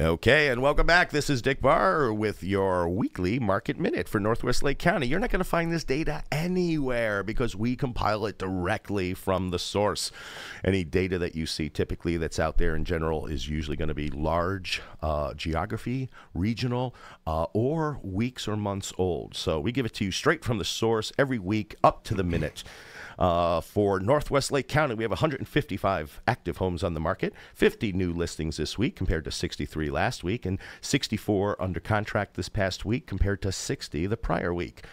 Okay, and welcome back. This is Dick Barr with your weekly market minute for Northwest Lake County. You're not going to find this data anywhere because we compile it directly from the source. Any data that you see typically that's out there in general is usually going to be large uh, geography, regional, uh, or weeks or months old. So we give it to you straight from the source every week up to the minute. Uh, for Northwest Lake County, we have 155 active homes on the market, 50 new listings this week compared to 63 last week, and 64 under contract this past week compared to 60 the prior week.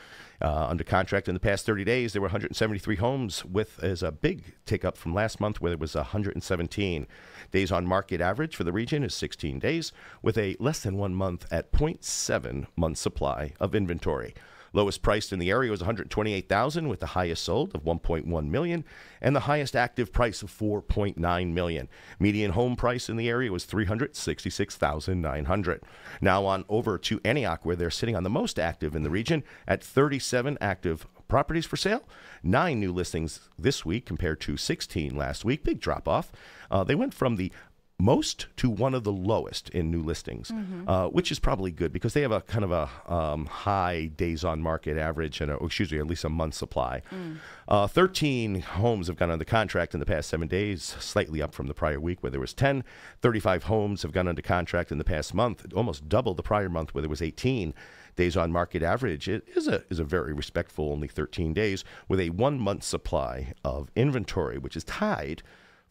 Uh, under contract in the past 30 days, there were 173 homes, with as a big tick up from last month, where there was 117. Days on market average for the region is 16 days, with a less than one month at 0.7 months supply of inventory. Lowest priced in the area was 128,000 with the highest sold of 1.1 million and the highest active price of 4.9 million. Median home price in the area was 366,900. Now on over to Antioch where they're sitting on the most active in the region at 37 active properties for sale. Nine new listings this week compared to 16 last week. Big drop off. Uh, they went from the most to one of the lowest in new listings, mm-hmm. uh, which is probably good because they have a kind of a um, high days on market average and a, excuse me, at least a month supply. Mm. Uh, 13 homes have gone under contract in the past seven days, slightly up from the prior week where there was 10. 35 homes have gone under contract in the past month, almost double the prior month where there was 18 days on market average it is a is a very respectful only 13 days with a one month supply of inventory which is tied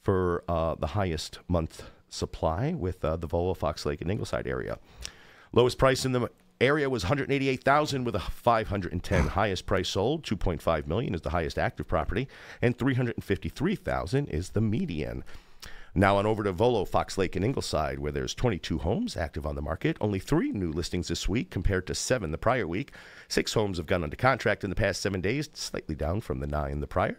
for uh, the highest month supply with uh, the Volo Fox Lake and Ingleside area. Lowest price in the area was 188,000 with a 510 highest price sold 2.5 million is the highest active property and 353,000 is the median now on over to Volo, Fox Lake, and Ingleside, where there's 22 homes active on the market. Only three new listings this week compared to seven the prior week. Six homes have gone under contract in the past seven days, slightly down from the nine the prior.